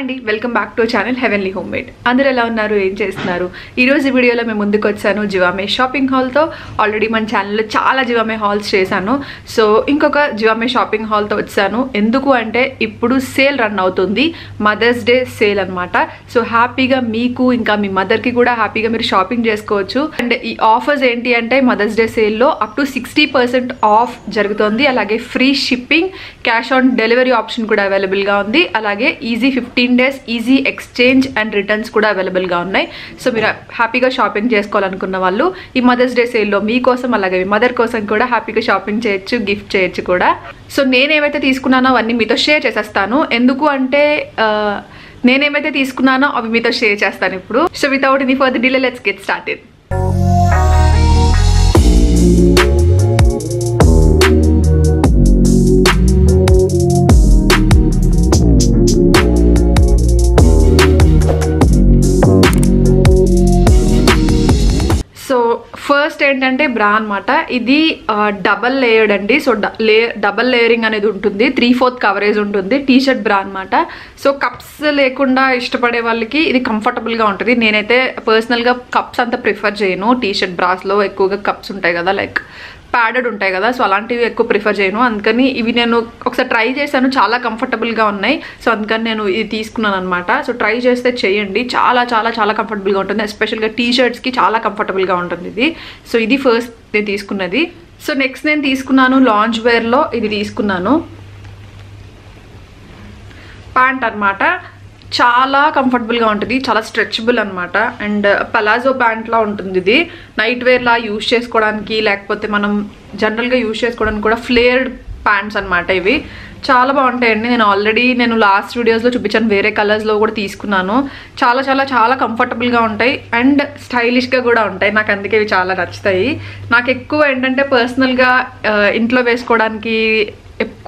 అండి. Welcome back to channel heavenly homemade అందరూ ఎలా ఉన్నారు? ఏం చేస్తున్నారు? ఈరోజు ఈ వీడియోలో మేము ముందుకు వచ్చాను జివామే షాపింగ్ హాల్తో ఆల్రెడీ మన ఛానల్లో చాలా జివామే హాల్స్ చేశాను. సో ఇంకొక జివామే షాపింగ్ హాల్తో వచ్చాను. ఎందుకు అంటే ఇప్పుడు సేల్ రన్ అవుతుంది. మదర్స్ డే సేల్ అనమాట సో హ్యాపీగా మీకు ఇంకా మీ మదర్కి కూడా హ్యాపీగా మీరు షాపింగ్ చేసుకోవచ్చు. అండ్ ఈ ఆఫర్స్ ఏంటి అంటే మదర్స్ డే సేల్లో up to sixty percent off జరుగుతుంది. అలాగే free shipping cash on delivery option కూడా అవైలబుల్గా ఉంది. అలాగే easy fifteen days easy exchange and returns కూడా అవైలబుల్గా ఉన్నాయి. సో మీరు హ్యాపీగా షాపింగ్ చేసుకోవాలనుకున్న వాళ్ళు ఈ మదర్స్ డే సేల్లో మీకోసం అలాగే మీ మదర్ కోసం కూడా హ్యాపీగా షాపింగ్ చేయొచ్చు గిఫ్ట్ చేయొచ్చు కూడా. సో నేనేమైతే తీసుకున్నానో అవన్నీ మీతో షేర్ చేసేస్తాను. ఎందుకు అంటే నేనేమైతే తీసుకున్నానో అవి మీతో షేర్ చేస్తాను ఇప్పుడు. So without any further delay let's get started first ఏంటంటే బ్రా అనమాట ఇది డబల్ లేయర్డ్ అండి. సో లే డబల్ లేయరింగ్ అనేది ఉంటుంది. త్రీ ఫోర్త్ కవరేజ్ ఉంటుంది. టీ షర్ట్ బ్రా అనమాట సో కప్స్ లేకుండా ఇష్టపడే వాళ్ళకి ఇది కంఫర్టబుల్గా ఉంటుంది. నేనైతే పర్సనల్గా కప్స్ అంత ప్రిఫర్ చేయను. టీ షర్ట్ బ్రాస్లో ఎక్కువగా కప్స్ ఉంటాయి కదా లైక్ ప్యాడెడ్ ఉంటాయి కదా సో అలాంటివి ఎక్కువ ప్రిఫర్ చేయను. అందుకని ఇవి నేను ఒకసారి ట్రై చేశాను చాలా కంఫర్టబుల్గా ఉన్నాయి. సో అందుకని నేను ఇది తీసుకున్నాను అనమాట సో ట్రై చేస్తే చేయండి. చాలా చాలా చాలా కంఫర్టబుల్గా ఉంటుంది. ఎస్పెషల్గా టీ షర్ట్స్కి చాలా కంఫర్టబుల్గా ఉంటుంది ఇది. సో ఇది ఫస్ట్ నేను తీసుకున్నది. సో నెక్స్ట్ నేను తీసుకున్నాను లాంచ్ వేర్లో ఇది తీసుకున్నాను. ప్యాంట్ అన్నమాట. చాలా కంఫర్టబుల్గా ఉంటుంది. చాలా స్ట్రెచబుల్ అనమాట అండ్ పలాజో ప్యాంట్లా ఉంటుంది ఇది. నైట్ వేర్లా యూస్ చేసుకోవడానికి లేకపోతే మనం జనరల్గా యూస్ చేసుకోవడానికి కూడా ఫ్లేర్డ్ ప్యాంట్స్ అనమాట ఇవి. చాలా బాగుంటాయండి. నేను ఆల్రెడీ నేను లాస్ట్ వీడియోస్లో చూపించాను. వేరే కలర్స్లో కూడా తీసుకున్నాను. చాలా చాలా చాలా కంఫర్టబుల్గా ఉంటాయి. అండ్ స్టైలిష్గా కూడా ఉంటాయి. నాకు అందుకే ఇవి చాలా నచ్చుతాయి. నాకు ఎక్కువ ఏంటంటే పర్సనల్గా uh, ఇంట్లో వేసుకోవడానికి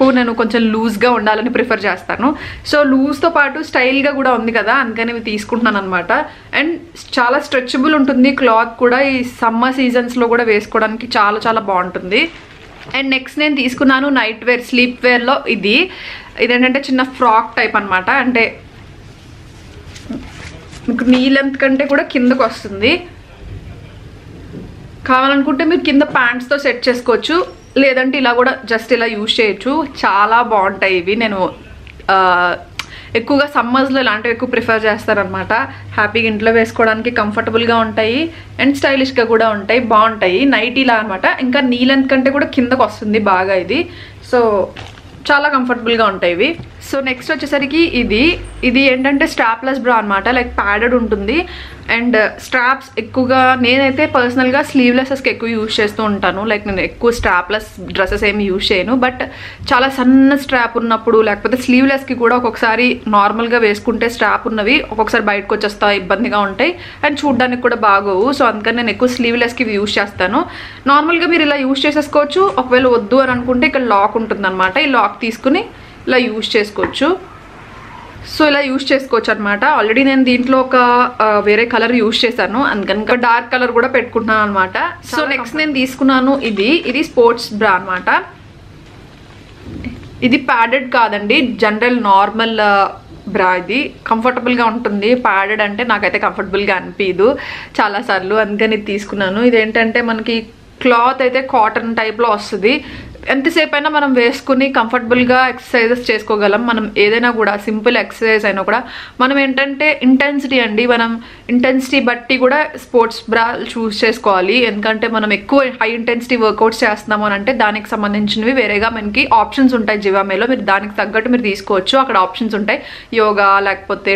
ఎక్కువ నేను కొంచెం లూజ్గా ఉండాలని ప్రిఫర్ చేస్తాను. సో లూజ్తో పాటు స్టైల్గా కూడా ఉంది కదా అందుకని ఇవి తీసుకుంటున్నాను అనమాట అండ్ చాలా స్ట్రెచబుల్ ఉంటుంది క్లాత్ కూడా ఈ సమ్మర్ సీజన్స్లో కూడా వేసుకోవడానికి చాలా చాలా బాగుంటుంది. అండ్ నెక్స్ట్ నేను తీసుకున్నాను నైట్ వేర్ స్లీప్ వేర్లో ఇది. ఇదేంటంటే చిన్న ఫ్రాక్ టైప్ అనమాట అంటే మీకు నీ లెంత్ కంటే కూడా కిందకు వస్తుంది. కావాలనుకుంటే మీరు కింద ప్యాంట్స్తో సెట్ చేసుకోవచ్చు. లేదంటే ఇలా కూడా జస్ట్ ఇలా యూజ్ చేయొచ్చు. చాలా బాగుంటాయి ఇవి. నేను ఎక్కువగా సమ్మర్స్లో ఇలాంటివి ఎక్కువ ప్రిఫర్ చేస్తారనమాట హ్యాపీగా ఇంట్లో వేసుకోవడానికి కంఫర్టబుల్గా ఉంటాయి. అండ్ స్టైలిష్గా కూడా ఉంటాయి. బాగుంటాయి. నైట్ ఇలా అనమాట ఇంకా నీలెంత్ కంటే కూడా కిందకు వస్తుంది బాగా ఇది. సో చాలా కంఫర్టబుల్గా ఉంటాయి ఇవి. సో నెక్స్ట్ వచ్చేసరికి ఇది ఇది ఏంటంటే స్ట్రాప్లెస్ బ్రా అనమాట లైక్ ప్యాడెడ్ ఉంటుంది. అండ్ స్ట్రాప్స్ uh, ఎక్కువగా నేనైతే పర్సనల్గా స్లీవ్లెసెస్కి ఎక్కువ యూజ్ చేస్తూ ఉంటాను. లైక్ నేను ఎక్కువ స్ట్రాప్లెస్ డ్రెస్సెస్ ఏమి యూజ్ చేయను. బట్ చాలా సన్న స్ట్రాప్ ఉన్నప్పుడు లేకపోతే స్లీవ్లెస్కి కూడా ఒక్కొక్కసారి నార్మల్గా వేసుకుంటే స్ట్రాప్ ఉన్నవి ఒక్కొక్కసారి బయటకు వచ్చేస్తా ఇబ్బందిగా ఉంటాయి. అండ్ చూడడానికి కూడా బాగోవు. సో అందుకని నేను ఎక్కువ స్లీవ్లెస్కి ఇవి యూజ్ చేస్తాను. నార్మల్గా మీరు ఇలా యూజ్ చేసేసుకోవచ్చు. ఒకవేళ వద్దు అని అనుకుంటే ఇక్కడ లాక్ ఉంటుంది ఈ లాక్ తీసుకుని ఇలా యూజ్ చేసుకోవచ్చు. సో ఇలా యూజ్ చేసుకోవచ్చు అనమాట ఆల్రెడీ నేను దీంట్లో ఒక వేరే కలర్ యూజ్ చేశాను. అందుకని డార్క్ కలర్ కూడా పెట్టుకుంటున్నాను అనమాట సో నెక్స్ట్ నేను తీసుకున్నాను ఇది. ఇది స్పోర్ట్స్ బ్రా అనమాట ఇది ప్యాడెడ్ కాదండి. జనరల్ నార్మల్ బ్రా ఇది. కంఫర్టబుల్గా ఉంటుంది. ప్యాడెడ్ అంటే నాకైతే కంఫర్టబుల్గా అనిపించదు చాలాసార్లు. అందుకని ఇది తీసుకున్నాను. ఇదేంటంటే మనకి క్లాత్ అయితే కాటన్ టైప్లో వస్తుంది. ఎంతసేపు అయినా మనం వేసుకుని కంఫర్టబుల్గా ఎక్సర్సైజెస్ చేసుకోగలం. మనం ఏదైనా కూడా సింపుల్ ఎక్సర్సైజ్ అయినా కూడా మనం ఏంటంటే ఇంటెన్సిటీ అండి. మనం ఇంటెన్సిటీ బట్టి కూడా స్పోర్ట్స్ బ్రా చూస్ చేసుకోవాలి. ఎందుకంటే మనం ఎక్కువ హై ఇంటెన్సిటీ వర్కౌట్స్ చేస్తున్నాము అని అంటే దానికి సంబంధించినవి వేరేగా మనకి ఆప్షన్స్ ఉంటాయి జివామేలో. మీరు దానికి తగ్గట్టు మీరు తీసుకోవచ్చు. అక్కడ ఆప్షన్స్ ఉంటాయి. యోగా లేకపోతే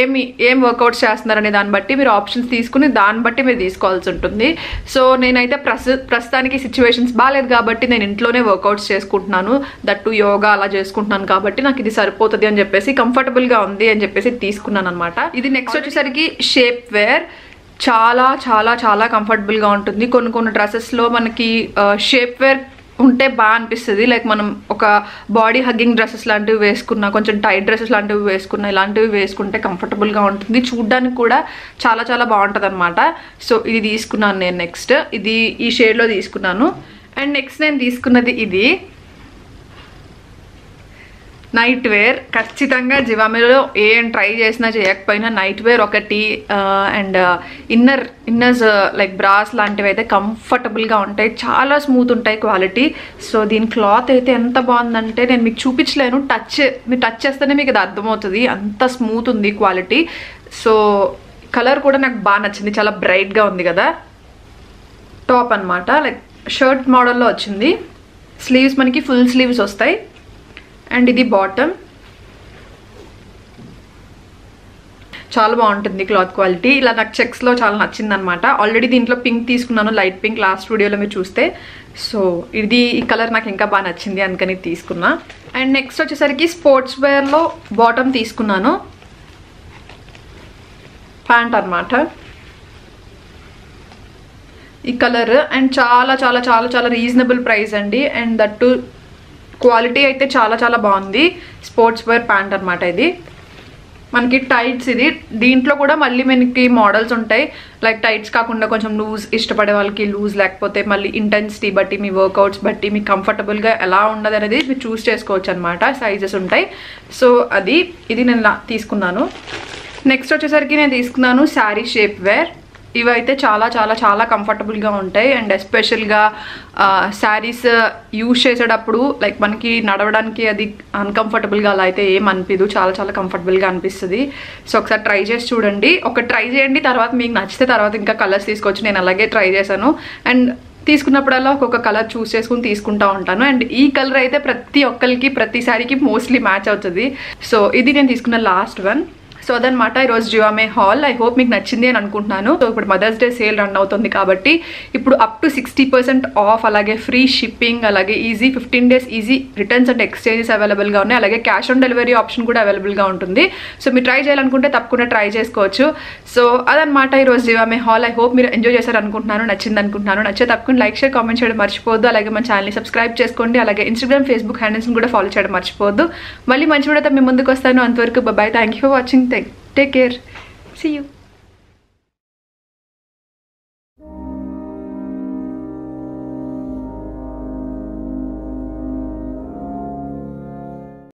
ఏమి ఏం వర్కౌట్స్ చేస్తున్నారనే దాన్ని బట్టి మీరు ఆప్షన్స్ తీసుకుని దాన్ని బట్టి మీరు తీసుకోవాల్సి ఉంటుంది. సో నేనైతే ప్రస్తు ప్రస్తుతానికి సిచ్యువేషన్స్ బాగాలేదు కాబట్టి నేను ఇంట్లోనే వర్కౌట్స్ చేసుకుంటున్నాను దట్టు యోగా అలా చేసుకుంటున్నాను కాబట్టి నాకు ఇది సరిపోతుంది అని చెప్పేసి కంఫర్టబుల్గా ఉంది అని చెప్పేసి తీసుకున్నాను అనమాట ఇది నెక్స్ట్ వచ్చేసరికి షేప్ వేర్ చాలా చాలా చాలా కంఫర్టబుల్గా ఉంటుంది. కొన్ని కొన్ని డ్రెస్సెస్లో మనకి షేప్ వేర్ ఉంటే బాగా అనిపిస్తుంది. లైక్ మనం ఒక బాడీ హగ్గింగ్ డ్రెస్సెస్ లాంటివి వేసుకున్నా కొంచెం టైట్ డ్రెస్సెస్ లాంటివి వేసుకున్నా ఇలాంటివి వేసుకుంటే కంఫర్టబుల్గా ఉంటుంది. చూడ్డానికి కూడా చాలా చాలా బాగుంటుంది అనమాట సో ఇది తీసుకున్నాను నేను నెక్స్ట్ ఇది ఈ షేడ్లో తీసుకున్నాను. అండ్ నెక్స్ట్ నేను తీసుకున్నది ఇది. నైట్ వేర్ ఖచ్చితంగా జివామిలో ఏం ట్రై చేసినా చేయకపోయినా నైట్ వేర్ ఒకటి and inner inners like bras లాంటివి అయితే కంఫర్టబుల్గా ఉంటాయి. చాలా స్మూత్ ఉంటాయి క్వాలిటీ సో దీని క్లాత్ అయితే ఎంత బాగుందంటే నేను మీకు చూపించలేను. టచ్ మీరు టచ్ చేస్తేనే మీకు అది అర్థమవుతుంది. అంత స్మూత్ ఉంది క్వాలిటీ సో కలర్ కూడా నాకు బాగా నచ్చింది. చాలా బ్రైట్గా ఉంది కదా. టాప్ అన్నమాట. లైక్ షర్ట్ మోడల్లో వచ్చింది. స్లీవ్స్ మనకి ఫుల్ స్లీవ్స్ వస్తాయి. అండ్ ఇది బాటమ్. చాలా బాగుంటుంది క్లాత్ క్వాలిటీ. ఇలా నాకు చెక్స్లో చాలా నచ్చింది అనమాట ఆల్రెడీ దీంట్లో పింక్ తీసుకున్నాను. లైట్ పింక్ లాస్ట్ వీడియోలో మీరు చూస్తే. సో ఇది ఈ కలర్ నాకు ఇంకా బాగా నచ్చింది. అందుకని తీసుకున్నా. అండ్ నెక్స్ట్ వచ్చేసరికి స్పోర్ట్స్ వేర్లో బాటమ్ తీసుకున్నాను. ప్యాంట్ అన్నమాట. ఈ కలర్ అండ్ చాలా చాలా చాలా చాలా రీజనబుల్ ప్రైస్ అండి. అండ్ దట్టు క్వాలిటీ అయితే చాలా చాలా బాగుంది. స్పోర్ట్స్ వేర్ ప్యాంట్ అనమాట ఇది. మనకి టైట్స్ ఇది. దీంట్లో కూడా మళ్ళీ మనకి మోడల్స్ ఉంటాయి. లైక్ టైట్స్ కాకుండా కొంచెం లూజ్ ఇష్టపడే వాళ్ళకి లూజ్ లేకపోతే మళ్ళీ ఇంటెన్సిటీ బట్టి మీ వర్కౌట్స్ బట్టి మీ కంఫర్టబుల్గా ఎలా ఉండదు అనేది మీరు చూస్ చేసుకోవచ్చు అనమాట సైజెస్ ఉంటాయి. సో అది ఇది నేను తీసుకున్నాను. నెక్స్ట్ వచ్చేసరికి నేను తీసుకున్నాను శారీ షేప్ వేర్ ఇవైతే చాలా చాలా చాలా కంఫర్టబుల్గా ఉంటాయి. అండ్ ఎస్పెషల్గా శారీస్ యూజ్ చేసేటప్పుడు లైక్ మనకి నడవడానికి అది అన్కంఫర్టబుల్గా అలా అయితే ఏం అనిపించదు చాలా చాలా కంఫర్టబుల్గా అనిపిస్తుంది. సో ఒకసారి ట్రై చేసి చూడండి. ఒక ట్రై చేయండి తర్వాత మీకు నచ్చితే తర్వాత ఇంకా కలర్స్ తీసుకొచ్చి నేను అలాగే ట్రై చేశాను. అండ్ తీసుకున్నప్పుడల్లా ఒక్కొక్క కలర్ చూస్ చేసుకుని తీసుకుంటా ఉంటాను. అండ్ ఈ కలర్ అయితే ప్రతి ఒక్కరికి ప్రతిసారికి మోస్ట్లీ మ్యాచ్ అవుతుంది. సో ఇది నేను తీసుకున్న లాస్ట్ వన్ సో అదనమాట ఈరోజు జివామే హాల్. ఐ హోప్ మీకు నచ్చింది అని అనుకుంటున్నాను. సో ఇప్పుడు మదర్స్ డే సేల్ రన్ అవుతుంది కాబట్టి ఇప్పుడు up to sixty percent off అలాగే ఫ్రీ షిప్పింగ్ అలాగే easy fifteen days easy returns and exchanges అవైలబుల్గా ఉన్నాయి. అలాగే క్యాష్ ఆన్ డెలివరీ ఆప్షన్ కూడా అవైలబుల్గా ఉంటుంది. సో మీరు ట్రై చేయాలనుకుంటే తప్పకుండా ట్రై చేసుకోవచ్చు. సో అదనమాట ఈరోజు జివామే హాల్. ఐ హోప్ మీరు ఎంజాయ్ చేశారు అనుకుంటున్నాను నచ్చింది అనుకుంటున్నాను. నచ్చే తప్పకుండా లైక్ షేర్ కామెంట్ చేయడం మర్చిపోద్దు అలాగే మన ఛానల్ని సబ్స్క్రైబ్ చేసుకోండి. అలాగే ఇన్స్టాగ్రామ్ ఫేస్బుక్ హ్యాండిల్స్ని కూడా ఫాలో చేయడం మర్చిపోద్దు మళ్ళీ మంచి కూడా మీ ముందుకు వస్తాను. అంతవరకు bye thank you for watching take care see you